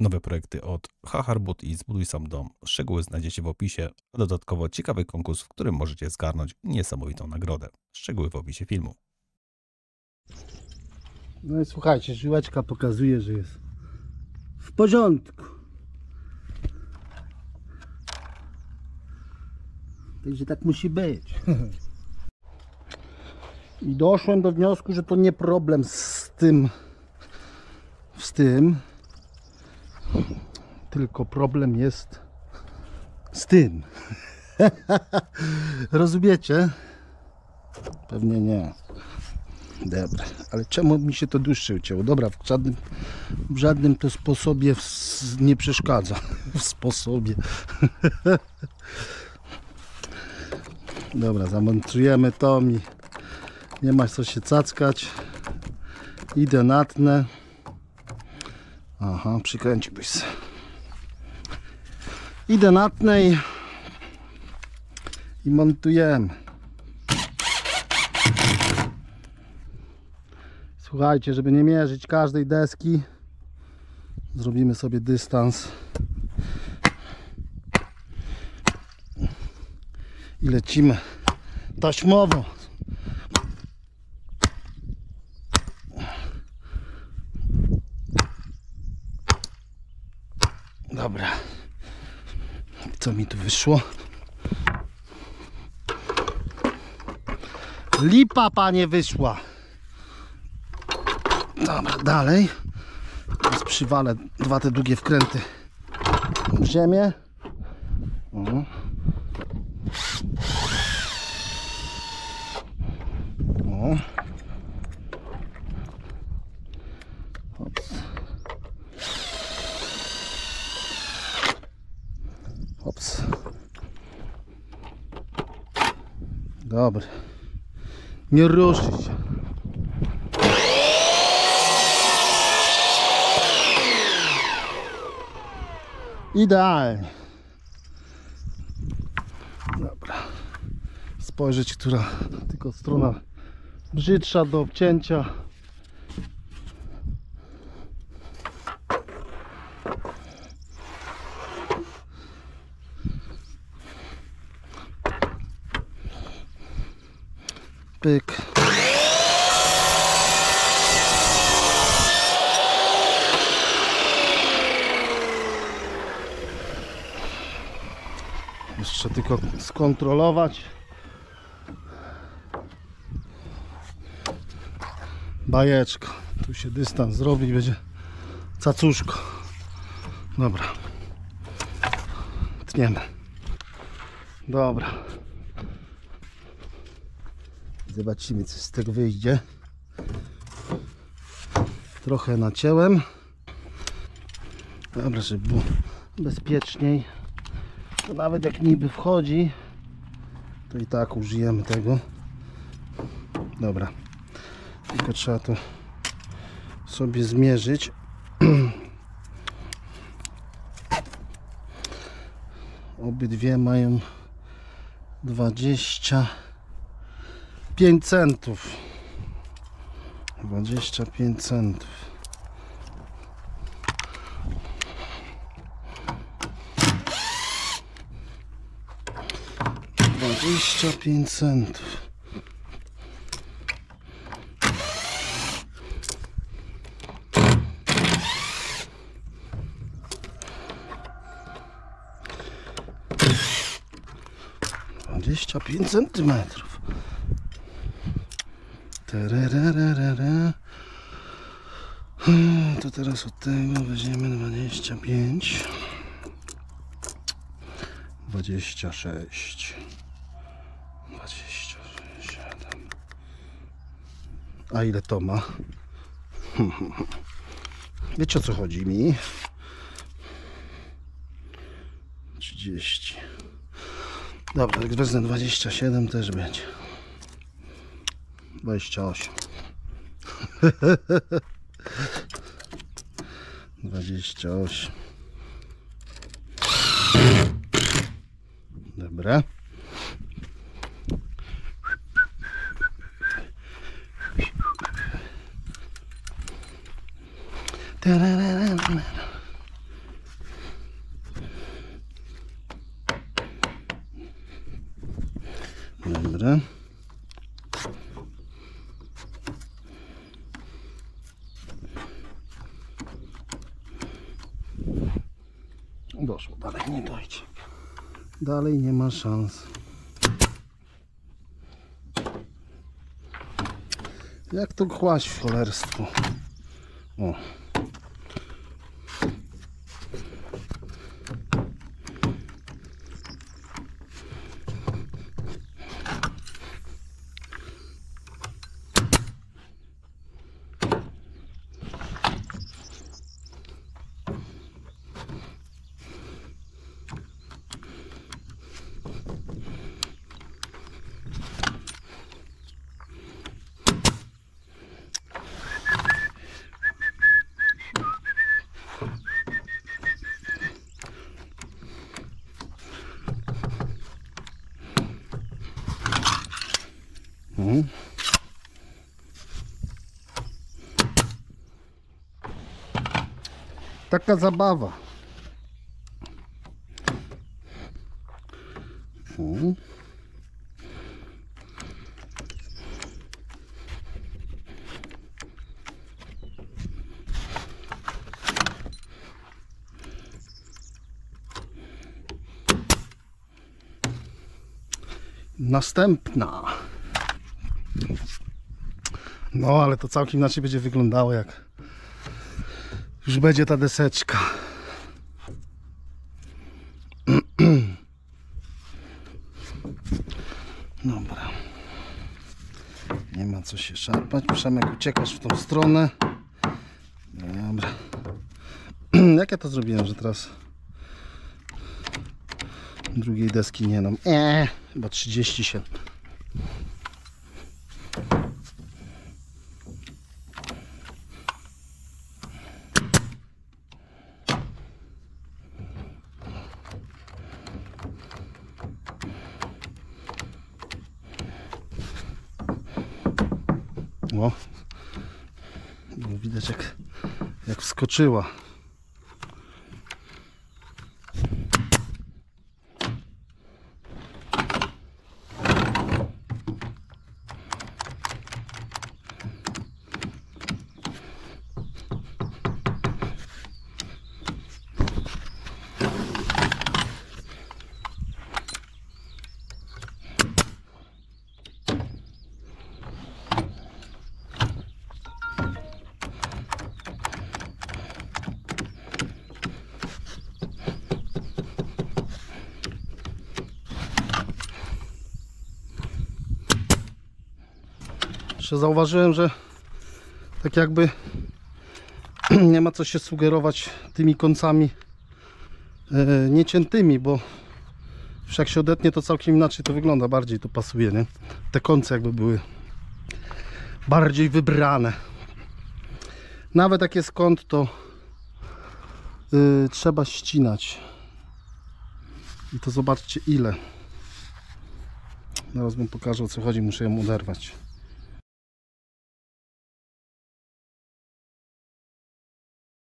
Nowe projekty od Hacharbut i Zbuduj Sam Dom. Szczegóły znajdziecie w opisie, a dodatkowo ciekawy konkurs, w którym możecie zgarnąć niesamowitą nagrodę. Szczegóły w opisie filmu. No i słuchajcie, żyłeczka pokazuje, że jest w porządku. Także tak musi być. I doszłem do wniosku, że to nie problem z tym, z tym, tylko problem jest z tym. Rozumiecie? Pewnie nie. Dobra, ale czemu mi się to dłuższe ucięło? Dobra, w żadnym, w żadnym to sposobie w, nie przeszkadza. W sposobie. Dobra, zamontujemy to mi. Nie ma co się cackać. Idę na tnę. Aha, przykręciłbyś se. I, i montujemy. Słuchajcie, żeby nie mierzyć każdej deski, zrobimy sobie dystans i lecimy taśmowo. Dobra. Co mi tu wyszło? Lipa panie wyszła. Dobra, dalej. Teraz przywalę dwa te długie wkręty w ziemię. O. O. Hops. Hops. Dobra. Nie ruszy się. Idealnie. Dobra. Spojrzeć, która tylko strona brzydsza do obcięcia. Pyk. Jeszcze tylko skontrolować. Bajeczko. Tu się dystans zrobi będzie cacuszko. Dobra. Tniemy. Dobra. Zobaczymy co z tego wyjdzie. Trochę nacięłem. Dobra, żeby było bezpieczniej to nawet jak niby wchodzi to i tak użyjemy tego dobra tylko trzeba to sobie zmierzyć obydwie mają 25 centów 25 centów Dwadzieścia pięć centów. Dwadzieścia pięć centymetrów. Hmm, To teraz od tego weźmiemy 25. 26 26 7 A ile to ma? Wiecie o co chodzi mi? 30 Dobra, jak wezmę 27 też będzie 28 28 Dobra. Dobra. Doszło, dalej nie dojdzie. Dalej nie ma szans. Jak to kłaść w cholerstwo? O. Taka zabawa. Mhm. Następna. No, ale to całkiem inaczej będzie wyglądało, jak już będzie ta deseczka. Dobra. Nie ma co się szarpać. Przemek, uciekasz w tą stronę. Dobra. Jak ja to zrobiłem, że teraz drugiej deski nie mam? Eee, chyba 30 O. Było widać jak, jak wskoczyła. Jeszcze zauważyłem, że tak jakby nie ma co się sugerować tymi końcami e, nieciętymi, bo już jak się odetnie to całkiem inaczej to wygląda, bardziej to pasuje, nie? Te końce jakby były bardziej wybrane. Nawet jak jest kąt, to y, trzeba ścinać. I to zobaczcie ile. Zaraz wam pokażę o co chodzi, muszę ją oderwać.